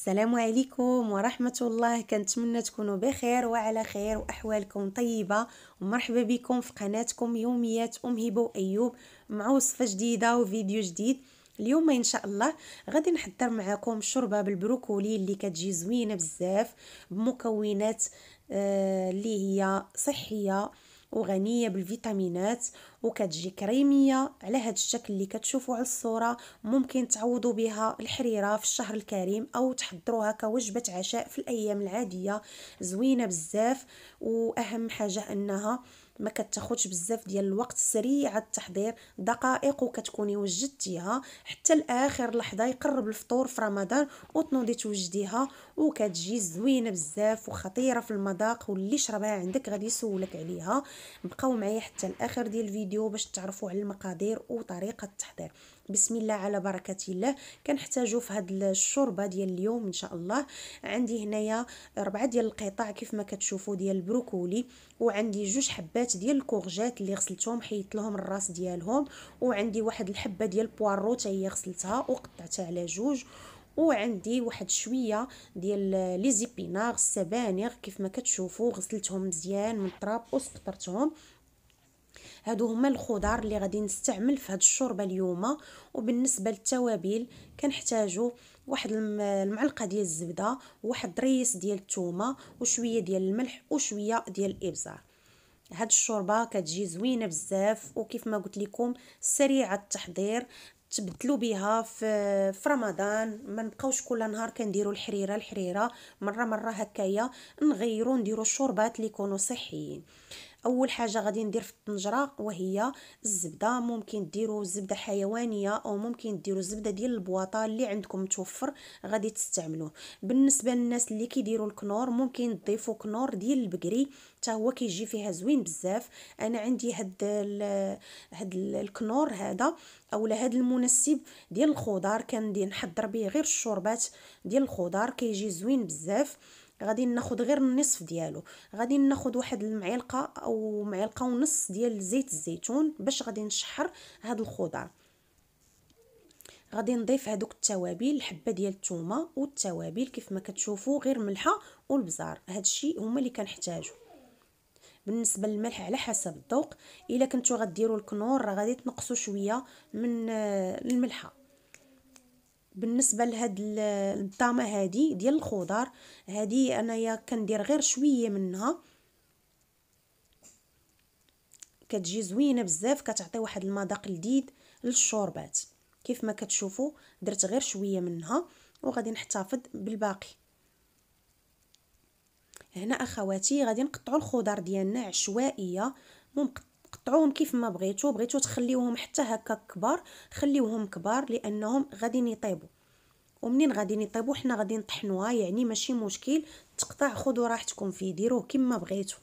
السلام عليكم ورحمة الله. كنتمنى تكونوا بخير وعلى خير وأحوالكم طيبة. ومرحبا بكم في قناتكم يوميات أم هبة وأيوب مع وصفة جديدة وفيديو جديد. اليوم إن شاء الله غادي نحضر معكم شوربة بالبروكولي اللي كتجي زوينة بزاف بمكونات آه اللي هي صحية وغنية بالفيتامينات وكتجي كريمية على هذا الشكل اللي كتشوفوا على الصورة ممكن تعوضوا بها الحريرة في الشهر الكريم أو تحضروها كوجبة عشاء في الأيام العادية زوينة بزاف. وأهم حاجة أنها ما كتاخذش بزاف ديال الوقت سريعه التحضير دقائق وكتكوني وجدتيها حتى لآخر لحظة يقرب الفطور في رمضان وتنوضي توجديها. وكتجي زوينة بزاف وخطيرة في المذاق واللي شربها عندك غادي يسولك عليها. بقاو معايا حتى الآخر ديال الفيديو باش تعرفوا على المقادير وطريقة التحضير. بسم الله على بركة الله. كنحتاجو في هاد الشوربة ديال اليوم إن شاء الله. عندي هنايا ربعة ديال القطع كيف ما كتشوفوا ديال البروكولي وعندي جوج حبات ديال ال courgettes اللي غسلتهم حيدت لهم الراس ديالهم وعندي واحد الحبة ديال ال poireau حتى هي غسلتها وقطعتها على جوج. وعندي واحد شوية ديال les épinards السبانخ كيف ما كتشوفوا غسلتهم مزيان من التراب وسقطرتهم. هادو هما الخضر اللي غادي نستعمل في هاد الشوربة اليوم. وبالنسبة للتوابل كنحتاجو واحد المعلقة ديال الزبدة وواحد ريس ديال الثومه وشوية ديال الملح وشوية ديال الابزار هاد الشوربة كتجي زوينة بزاف وكيف ما قلت لكم سريعة التحضير. تبدلوا بها في في رمضان. ما نبقاوش كل نهار كنديروا الحريرة الحريرة. مرة مرة هكايا نغيروا نديروا الشوربات اللي يكونوا صحيين. أول حاجة غادي ندير في الطنجرة وهي الزبدة. ممكن ديروا زبدة حيوانية أو ممكن ديروا زبدة ديال البواطة اللي عندكم متوفر غادي تستعملوه. بالنسبة للناس اللي كيديروا الكنور ممكن تضيفوا كنور ديال البقري. حتى هو كيجي فيها زوين بزاف. أنا عندي هاد هاد الكنور هذا اولا هاد المنسب ديال الخضار. كندير نحضر به غير الشوربات ديال الخضار. كيجي زوين بزاف. غادي ناخذ غير النصف ديالو. غادي ناخذ واحد المعلقة أو معلقة ونص ديال زيت الزيتون باش غادي نشحر هاد الخضر غادي نضيف هادوك التوابل الحبة ديال الثومه والتوابل كيف ما كتشوفوا غير ملحة والبزار. هادشي هما اللي كنحتاجو. بالنسبة للملح على حسب الذوق إلا كنتو غديروا الكنور راه غادي تنقصوا شوية من الملحة. بالنسبة لهاد الطامة هادي ديال الخضر هادي أنايا كندير غير شوية منها. كتجي زوينة بزاف كتعطي واحد المذاق لذيذ للشوربات. كيف ما كتشوفوا درت غير شوية منها وغادي نحتفظ بالباقي. هنا أخواتي غادي نقطعوا الخضر ديالنا عشوائية. ممكن قطعوهم كيف ما بغيتو بغيتو تخليوهم حتى هكا كبار خليوهم كبار لأنهم غادي يطيبوا ومنين غادي يطيبوا حنا غادي نطحنوها يعني ماشي مشكل. تقطع خذوا راحتكم فيه ديروه كما بغيتو.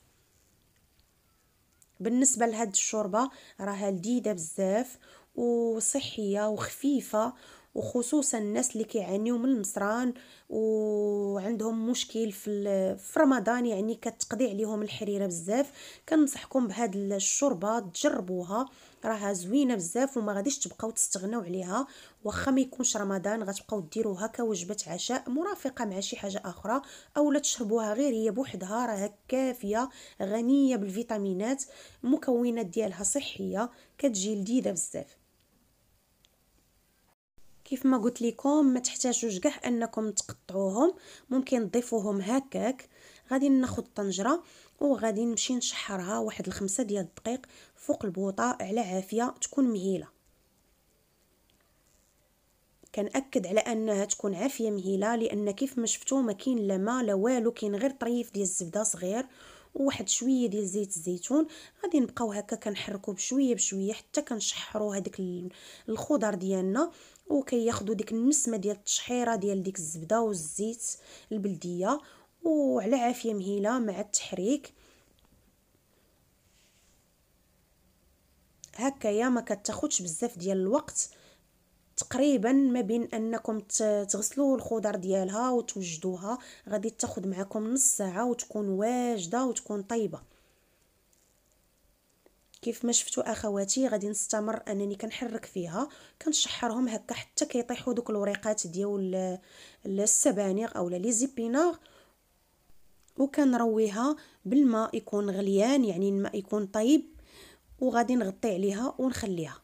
بالنسبة لهاد الشوربة راها لذيذة بزاف وصحية وخفيفة وخصوصا الناس اللي كيعانيو من المصران وعندهم مشكل في في رمضان يعني كتقضي عليهم الحريرة بزاف. كنصحكم بهاد الشوربة تجربوها. راها زوينة بزاف وما غاديش تبقاو تستغناو عليها. واخا ما يكونش رمضان غتبقاو ديروها كوجبة عشاء مرافقة مع شي حاجة أخرى اولا تشربوها غير هي بوحدها. راها كافية غنية بالفيتامينات المكونات ديالها صحية كتجي لذيذة بزاف. كيف ما قلت لكم ما تحتاجوش كاع أنكم تقطعوهم ممكن تضيفوهم هكاك. غادي ناخذ طنجرة وغادي نمشي نشحرها واحد الخمسة ديال الدقائق فوق البوطة على عافية تكون مهيلة. كنأكد على أنها تكون عافية مهيلة لأن كيف ما شفتوا ما كاين لا ما لا والو كاين غير طريف ديال الزبدة صغير وواحد شوية ديال زيت الزيتون. غادي نبقاو هكا كنحركو بشوية بشوية حتى كنشحروا هذيك الخضر ديالنا. وكياخذوا ديك النسمة ديال التشحيرة ديال ديك الزبدة والزيت البلدية وعلى عافية مهيلة مع التحريك. هكايا ما كتاخذش بزاف ديال الوقت تقريبا ما بين أنكم تغسلوا الخضر ديالها وتوجدوها. غادي تاخذ معكم نص ساعة وتكون واجدة وتكون طيبة. كيف ما شفتوا أخواتي غادي نستمر أنني كنحرك فيها. كنشحرهم هكا حتى كيطيحوا دوك الوريقات ديال السبانغ اولا لي زيبيناغ وكنرويها بالماء يكون غليان يعني الماء يكون طيب وغادي نغطي عليها ونخليها.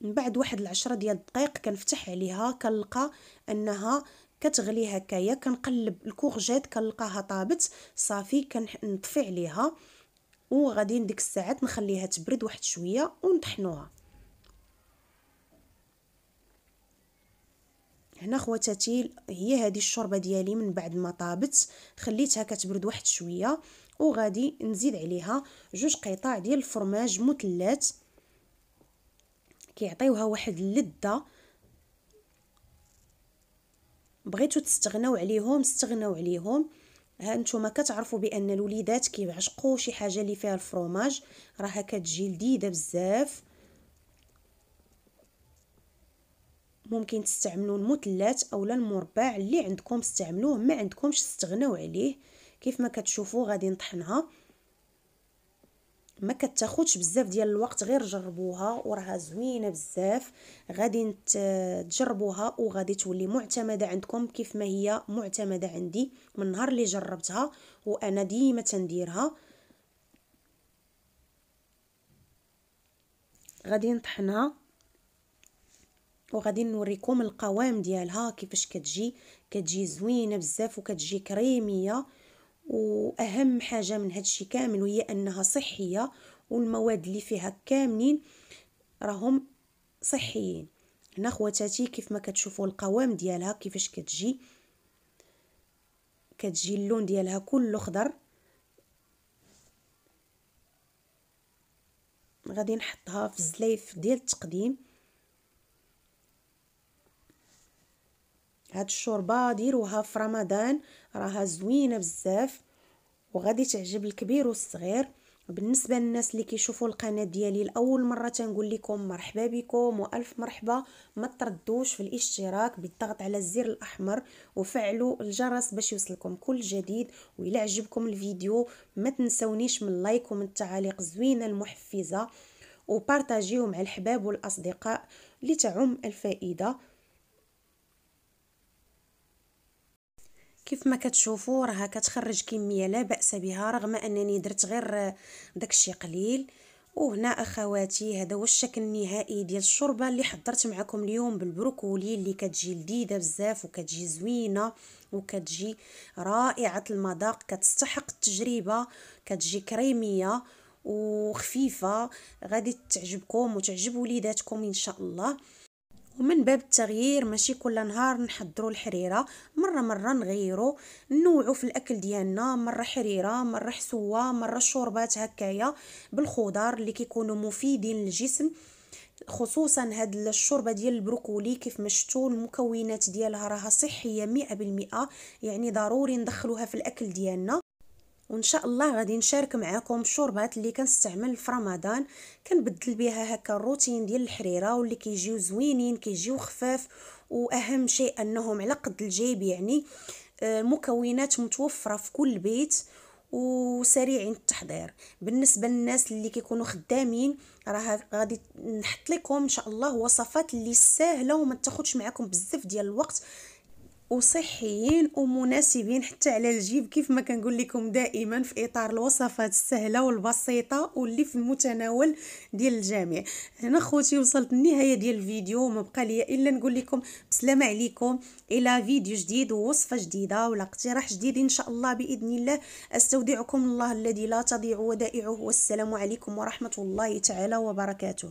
من بعد واحد العشرة ديال الدقائق كنفتح عليها كنلقى أنها كتغلي هكايا كنقلب الكورجيت كنلقاها طابت صافي كنطفي عليها. وغادي ديك الساعات نخليها تبرد واحد شوية ونطحنوها. هنا خواتاتي هي هذه الشوربة ديالي من بعد ما طابت خليتها كتبرد واحد شوية وغادي نزيد عليها جوج قطع ديال الفرماج مثلث كيعطيوها واحد اللذة. بغيتو تستغناو عليهم استغناو عليهم. ها نتوما كتعرفوا بأن الوليدات كيعشقوا شي حاجة اللي فيها الفرomاج راها كتجي لذيذة بزاف. ممكن تستعملوا المثلث اولا المربع اللي عندكم استعملوه ما عندكمش تستغناو عليه. كيف ما كتشوفوا غادي نطحنها. ما كتاخذش بزاف ديال الوقت غير جربوها وراها زوينة بزاف. غادي تجربوها وغادي تولي معتمدة عندكم كيف ما هي معتمدة عندي من النهار اللي جربتها وأنا ديما تنديرها. غادي نطحنها وغادي نوريكم القوام ديالها كيفاش كتجي. كتجي زوينة بزاف وكتجي كريمية. وأهم حاجة من هادشي كامل وهي أنها صحية والمواد اللي فيها كاملين راهم صحيين. هنا خواتاتي كيف ما كتشوفوا القوام ديالها كيفاش كتجي؟ كتجي اللون ديالها كله خضر غادي نحطها في الزليف ديال التقديم. هاد الشوربة ديروها في رمضان راها زوينة بزاف وغادي تعجب الكبير والصغير. بالنسبة للناس اللي كيشوفوا القناة ديالي لأول مرة تنقول لكم مرحبا بكم وألف مرحبا. ما تردوش في الاشتراك بالضغط على الزر الأحمر وفعلوا الجرس باش يوصلكم كل جديد. والى عجبكم الفيديو ما تنسونيش من اللايك ومن التعاليق الزوينه المحفزة. وبارطاجيو مع الحباب والأصدقاء لتعم الفائدة. كيف ما كتشوفوا راها كتخرج كمية لا بأس بها رغم أنني درت غير داكشي قليل. وهنا أخواتي هذا هو الشكل النهائي ديال الشوربة اللي حضرت معكم اليوم بالبروكولي اللي كتجي لذيذة بزاف وكتجي زوينة وكتجي رائعة المذاق كتستحق التجربة كتجي كريمية وخفيفة. غادي تعجبكم وتعجب وليداتكم إن شاء الله. ومن باب التغيير ماشي كل نهار نحضروا الحريرة مرة مرة نغيروا نوعوا في الأكل ديالنا مرة حريرة مرة حسوة مرة شوربات هكايا بالخضر اللي كيكونوا مفيدين للجسم خصوصا هاد الشوربة ديال البروكولي كيف ما المكونات ديالها راها صحية مئة بالمئة يعني ضروري ندخلوها في الأكل ديالنا. وإن شاء الله غادي نشارك معكم الشوربات اللي كنستعمل في رمضان. كنبدل بها هكا الروتين ديال الحريرة واللي كيجيو زوينين كيجيو خفاف وأهم شيء أنهم على قد الجيب يعني آه، مكونات متوفرة في كل بيت وسريعين التحضير. بالنسبة للناس اللي كيكونوا خدامين راه غادي نحط لكم إن شاء الله وصفات اللي ساهلة وما تاخذش معكم بزاف ديال الوقت. وصحيين ومناسبين حتى على الجيب كيف ما كنقول لكم دائما في إطار الوصفات السهلة والبسيطة واللي في المتناول ديال الجميع. هنا خوتي وصلت النهايه ديال الفيديو وما بقى لي إلا نقول لكم بسلامه عليكم إلى فيديو جديد ووصفة جديدة ولا اقتراح جديد إن شاء الله بإذن الله. أستودعكم الله الذي لا تضيع ودائعه والسلام عليكم ورحمة الله تعالى وبركاته.